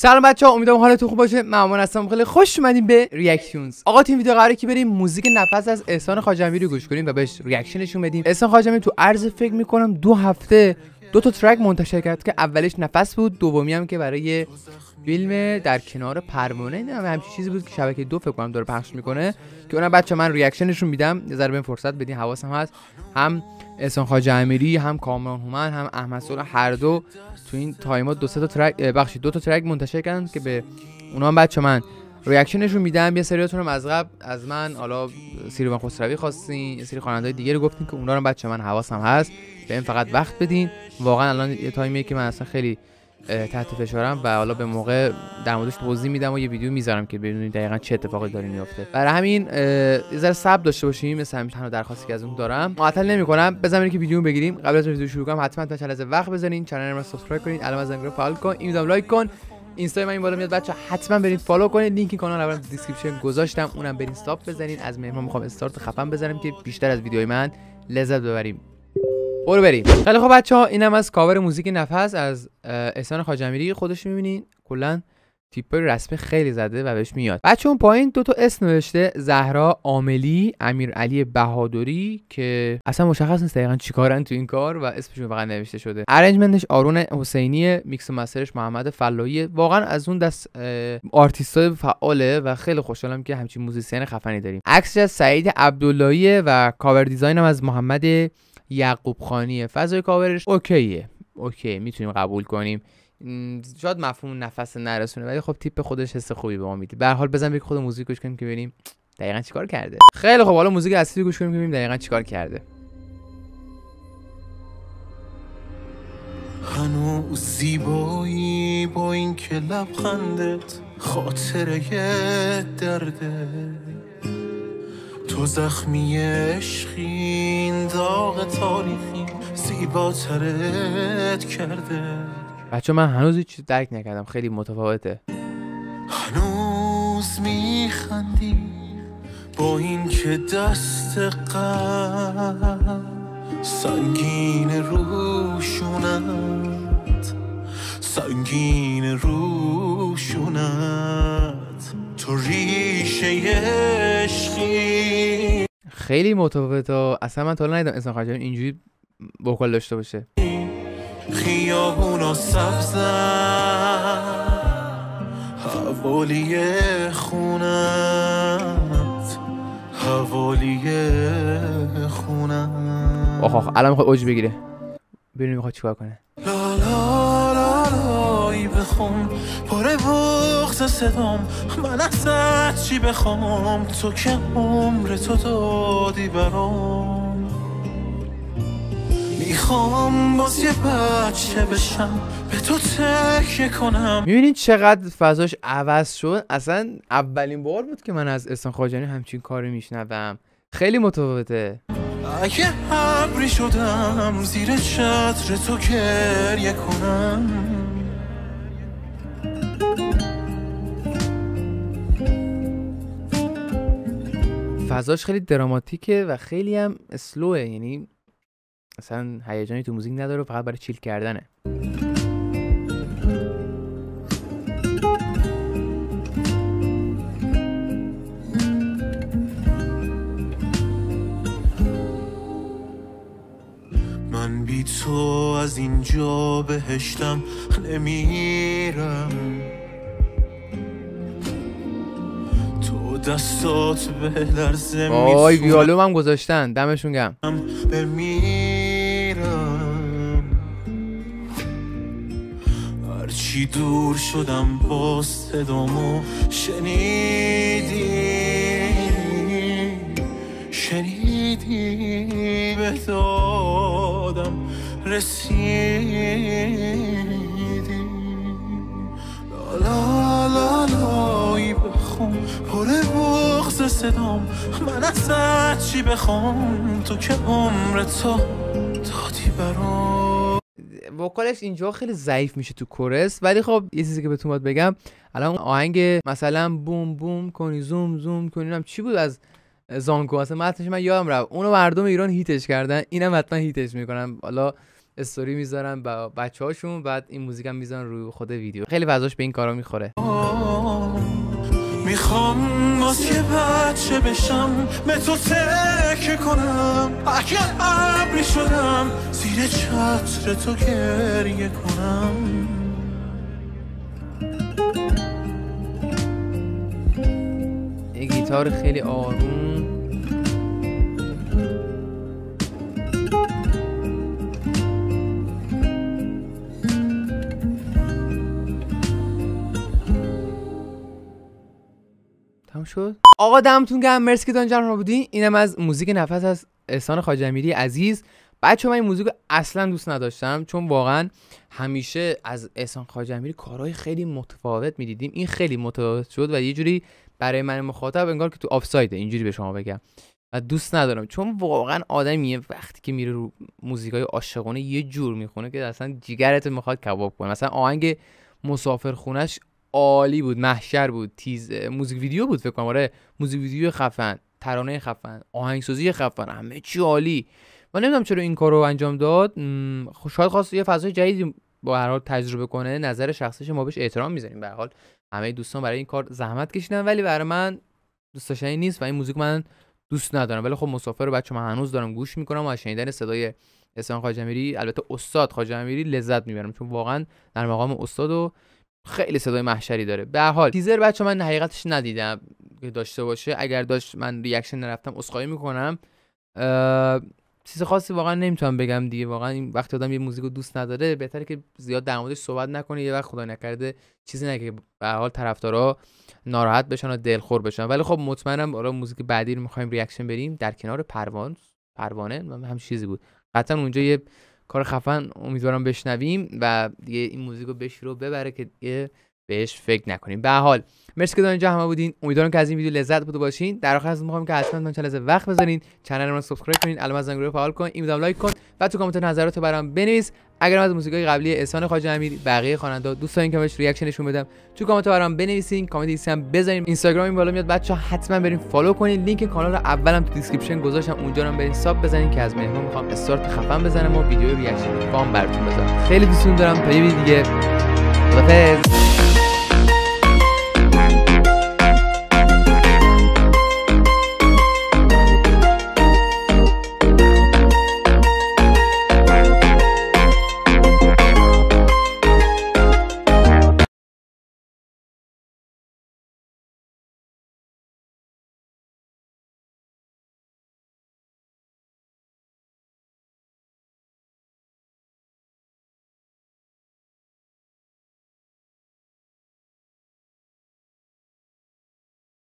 سلام بچه ها امیدوارم حالتون خوب باشه. ممنون هستم. خیلی خوش اومدین به reactions آقا تو ویدیو قراره که بریم موزیک نفس از احسان خاجمی رو گوش کنیم و بهش reaction نشون بدیم. احسان خاجمی تو عرض فکر می‌کنم دو هفته دو تا track منتشر کرد که اولیش نفس بود دومی هم که برای فیلم در کنار پروانه‌ها همچین چیزی بود که شبکه دو فکر کنم داره پخش می‌کنه که اونم بچه‌ها من reaction نشون میدم. یه ذره بهم فرصت بدین حواسم هست. هم احسان خواجه امیری هم کامران هومن هم احمد سلو هر دو تو این time ا دو سه تا track ببخشید. دو تا track منتشر کردن که به اونا هم بچه‌ها من reaction نشون میدم. یه سریاتون هم از قبل از من حالا سیروان خسروی خواستین یه سری خواننده دیگه رو گفتین که اونا رو بچه‌ها من حواسم هست. به این فقط وقت بدین. واقعا الان یه time یه که من اصلا خیلی تحت فشارم و حالا به موقع در موردش توضیح میدم و یه ویدیو می‌ذارم که ببینید دقیقا چه اتفاقی داره میفته برای همین یه ذره صبر داشته باشیم مثل همیشه تنها درخواستی که ازتون دارم. معطل نمی‌کنم. بزنید که ویدیو بگیریم. قبل از ویدیو شروع کنم حتما تا چند وقت بزنین کانال رو subscribe کنید علامت زنگ رو فعال کن. این like کن. اینستا من این بالا میاد. بچه حتما برید follow کنید. لینک کانال رو description گذاشتم. اونم برید استاپ بزنین. از مهمان می‌خوام استارت خفن بزنم که بیشتر از ویدیوهای من لذت ببریم. برو بریم. خیلی خب بچه ها اینم از کاور موزیک نفس از احسان خواجه امیری خودش می‌بینین. کلا تیپ رسمی خیلی زده و بهش میاد. بچه اون پایین دو تا اسم نوشته زهرا عاملی امیر علی بهادری که اصلا مشخص نیست دقیقا چیکارن تو این کار و اسمشون فقط نوشته شده. arrangement ش آرون حسینی میکس و master ش محمد فلاحی واقعا از اون دست آرتیستای فعاله و خیلی خوشحالم که همچین musician خفنی داریم. عکسش از سعید عبداللهی و cover design از محمد یعقوب خانیه. فضای cover ش OK ه. OK می‌تونیم قبول کنیم. شاید مفهوم نفس نرسونه ولی خب تیپ خودش حس خوبی به ما میده. به حال بزن بگی خود موزیک گوش کنیم که ببینیم دقیقا چیکار کرده. خیلی خب حالا موزیک اصلی گوش کنیم که ببینیم دقیقا چیکار کرده. هنوز زیبایی با این که لبخندت خاطره درده. تو زخمی عشقین داغ تاریخی زیباترت کرده. بچه من هنوز هیچ درک نکردم. خیلی متفاوته. هنوز میخندی با این که دست قلب سنگین روشونت سنگین روشونت. تو ریشه عشقی. خیلی متفاوته. اصلا من تا ندیدم انسان خواهد اینجوری وکال داشته باشه. خیابونا سبزن حوالی خونت. حوالی خونت آخ آخ الان می‌خواد اوج بگیره ببینیم می‌خواد چیکار کنه. لا لا لا لای بخون پر بغز صدام. من ازت چی بخوام تو که عمر تو دادی برام. می‌خوام باز یه بچه بشم. به تو تکیه کنم. می‌بینید چقدر فضاش عوض شد؟ اصلا اولین بار بود که من از احسان خواجانی همچین کاری میشنوم. خیلی متفاوته. اگه ابری شدم زیر چتر تو گریه کنم. فضاش خیلی دراماتیکه و خیلی هم اسلوه یعنی اصلا هیجانی تو موزیک نداره فقط برای چیل کردنه. من بی تو از اینجا بهشتم نمیرم. تو دستات به لرزه وای ویالوم هم گذاشتن. دمشون گم هرچی دور شدم با صدامو شنیدی شنیدی به دادم رسیدی. لا لا لای بخون پر بغز صدام من ازت چی بخوام تو که عمر تو دادی برام. وکالش اینجا خیلی ضعیف میشه تو کورس ولی خب یه چیزی که بهتون بگم الان آهنگ مثلا بوم بوم کنی زوم زوم کنی چی بود از زانکو. اصلا متنش من یادم رفت. اونو مردم ایران هیتش کردن. اینم حتما هیتش می‌کنن. حالا استوری می‌ذارن با بچه هاشون بعد این موزیک هم می‌ذارن روی خود ویدیو. خیلی وضعش به این کارا می‌خوره. می‌خوام واسه بچه بشم به تو تکه کنم. اگر ابری شدم زیر چتر تو گریه کنم. یه گیتار خیلی آروم. تمام شد. آقا دمتون گرم. مرسی که دانجان ما بودین. اینم از موزیک نفس از احسان خاجمیری عزیز. بچه من این موزیک رو اصلا دوست نداشتم چون واقعا همیشه از احسان خاجمیری کارهای خیلی متفاوت می‌دیدیم. این خیلی متفاوت شد و یه جوری برای من مخاطب انگار که تو آفسایده. اینجوری به شما بگم. و دوست ندارم. چون واقعا آدمیه وقتی که میره رو موزیکای عاشقانه یه جور می‌خونه که اصلا جیگرت می‌خواد کباب کنه. مثلا آهنگ مسافر خونش عالی بود محشر بود تیز موزیک ویدیو بود فکر کنم. آره موزیک ویدیو خفن ترانه خفن آهنگسازی خفن همه چی عالی. من نمی‌دونم چرا این کارو انجام داد. خب شاید خواست یه فضای جدیدی با هر حال تجربه کنه. نظر شخصیش ما بهش احترام می‌ذاریم به حال. همه دوستان برای این کار زحمت کشیدن ولی برای من دوست داشتنی نیست و این موزیک من دوست ندارم. ولی خب مسافر رو بچه‌ها من هنوز دارم گوش می‌کنم و از شنیدن صدای احسان خواجه البته استاد خواجه لذت می‌برم. چون واقعا در مقام استاد و خیلی صدای محشری داره. به هر حال تیزر بچه‌ها من حقیقتش ندیدم که داشته باشه. اگر داشت من reaction نرفتم عذرخواهی می‌کنم. چیز خاصی واقعا نمی‌تونم بگم دیگه. واقعا این وقتی آدم یه موزیک دوست نداره بهتره که زیاد در موردش صحبت نکنه. یه وقت خدا نکرده چیزی نگه به هر حال طرفدارا ناراحت بشن و دلخور بشن. ولی خب مطمئنم برای موزیک بعدی رو می‌خوایم reaction بریم در کنار پروان پروانه هم چیزی بود. قطعا اونجا یه کار خفن امیدوارم بشنویم و دیگه این موزیک رو بشوره ببره که دیگه بهش فکر نکنیم. به هر حال مرسی که اینجا همه بودین. امیدوارم که از این ویدیو لذت برده باشین. در آخر ازتون می‌خوام که حتما من channel وقت بذارین channel رو subscribe کنین علامت زنگ رو فعال کن این لایک کن و تو کامنت نظرات برام بنویس. اگر از موزیکای قبلی احسان خواجه امیری بقیه خواننده دوست دارین که بهش reaction شون بدم تو کامنت برام بنویسین. کامنت ایسی هم بذارین. اینستاگرام این بالا میاد. بچه‌ها حتما برین فالو کنین. لینک کانال رو اولم تو description گذاشتم. اونجا هم برین sub بزنین که از مهمون می‌خوام استارت خفن بزنم و ویدیو reaction هام براتون بذارم. خیلی دوستون دارم. تا یه ویدیو دیگه. خدافظ